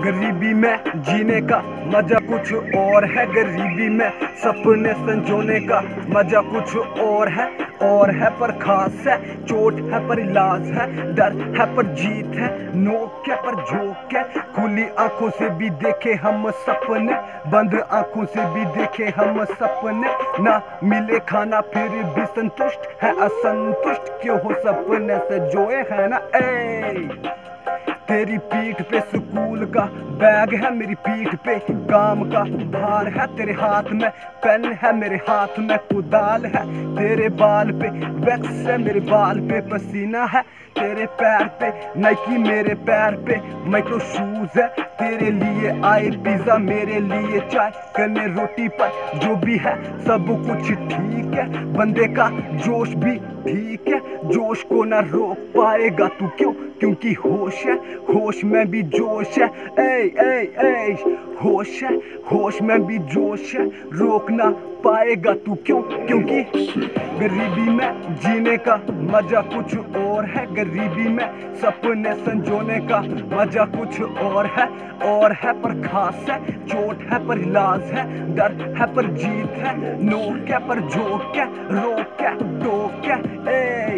गरीबी में जीने का मज़ा कुछ और है। गरीबी में सपने संजोने का मज़ा कुछ और है। और है पर खास है, चोट है पर इलाज है, डर है पर जीत है, नोक है पर झोंक है। खुली आँखों से भी देखे हम सपने, बंद आँखों से भी देखे हम सपने। ना मिले खाना फिर भी संतुष्ट है, असंतुष्ट क्यों हो सपने से जोए है ना? ए तेरी पीठ पे स्कूल का बैग है, मेरी पीठ पे काम का भार है। तेरे हाथ में पेन है, मेरे हाथ में कुदाल है। तेरे बाल पे वैक्स है, मेरे बाल पे पसीना है। तेरे पैर पे नाइकी मेरे पैर पे माइक्रो शूज़ है। तेरे लिए आए पिज्जा मेरे लिए चाय। करने रोटी पर जो भी है, सब कुछ ठीक है। बंदे का जोश भी ठीक है। जोश को ना रोक पाएगा तू क्यों? क्योंकि होश है, होश में भी जोश है। ए ए ए होश है, होश में भी जोश है। रोक ना पाएगा तू क्यों? क्योंकि गरीबी में जीने का मज़ा कुछ और है। गरीबी में सपने संजोने का मज़ा कुछ और है। और है पर खास है, चोट है पर इलाज है। डर है पर जीत है, नोक है पर जोक है, रोक है, टोक है।